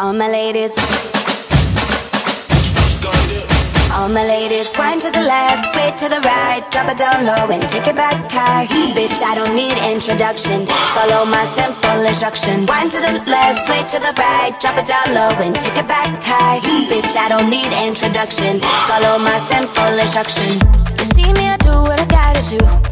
All my ladies. All my ladies, wind to the left, sway to the right, drop it down low and take it back high. Bitch, I don't need introduction. Follow my simple instruction. Wind to the left, sway to the right, drop it down low and take it back high. Bitch, I don't need introduction. Follow my simple instruction. You see me, I do what I gotta do.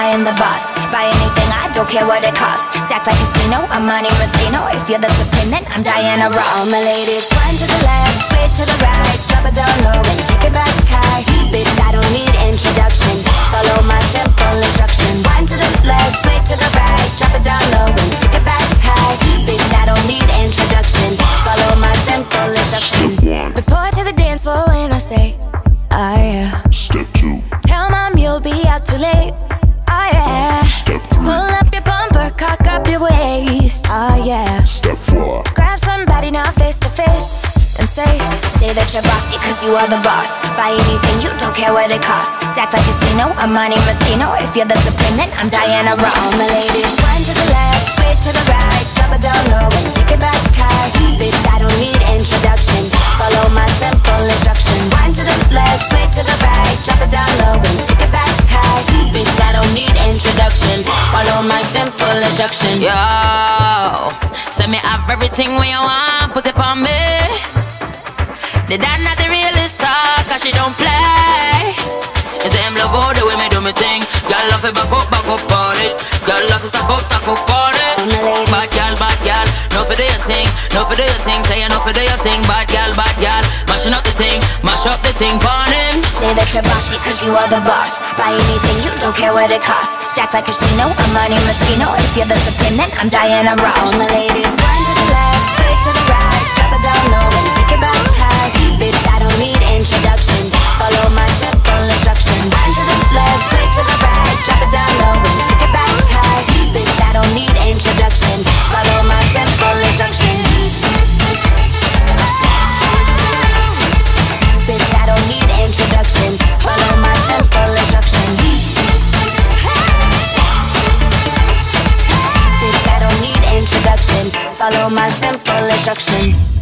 I am the boss. Buy anything, I don't care what it costs. Stack like a casino, I'm Monte Rustino. If you're the supreme, then I'm Diana Ross. All my ladies, one to the left, sway to the right, drop it down low and take it back high. Bitch, I don't need introduction. Follow my simple instruction. One to the left, sway to the right, drop it down low and take it back high. Bitch, I don't need introduction. Follow my simple instruction. Step one, Report to the dance floor when I say, oh yeah. step two, Tell mom you'll be out too late, up your waist, oh yeah. step four, Grab somebody now face to face and say, say that you're bossy cause you are the boss. Buy anything, you don't care what it costs. Act like a casino, I'm Monte Rustino. If you're the supreme, then I'm Diana Ross. All my ladies, one to the left, sway to the right, simple instruction. Yo, say me have everything when you want, put it on me. The dad not the realest star, cause she don't play. You say him love all the way me do me thing. Girl love it back up, back up on it. Girl love it stop up, stop up on it. All my ladies. Bad girl, bad girl, no for do your thing, no for do your thing. Say you no for do your thing, bad girl, bad girl. Mashing up the thing, mash up the thing. Say that you're bossy cause you are the boss. Buy anything, you don't care what it costs. Stack like casino, I'm Monte Rustino. If you're the supreme, then I'm Diana Ross All my ladies, one to the left, Follow my simple instruction.